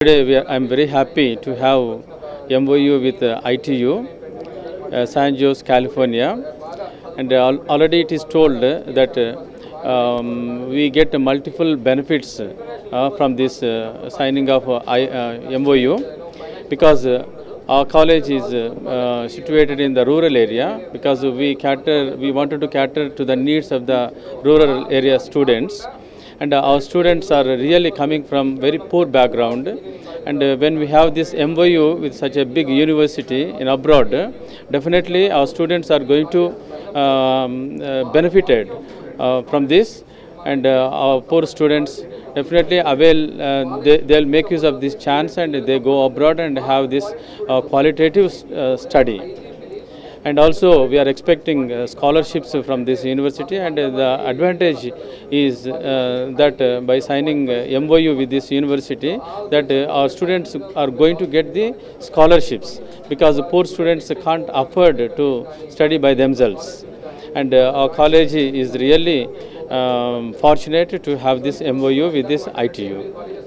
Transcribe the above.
Today I'm very happy to have MOU with uh, ITU, uh, San Jose, California, and uh, al- already it is told that uh, um, we get multiple benefits uh, from this uh, signing of I, MOU because our college is uh, uh, situated in the rural area because we cater we wanted to cater to the needs of the rural area students. And uh, our students are really coming from very poor background. And uh, when we have this MOU with such a big university in abroad definitely our students are going to um, uh, benefited uh, from this. And our poor students definitely avail uh, they, they'll make use of this chance and they go abroad and have this uh, qualitative uh, study. And also we are expecting uh, scholarships from this university and the advantage is uh, that uh, by signing MOU with this university that our students are going to get the scholarships because the poor students can't afford to study by themselves. And our college is really um, fortunate to have this MOU with this ITU.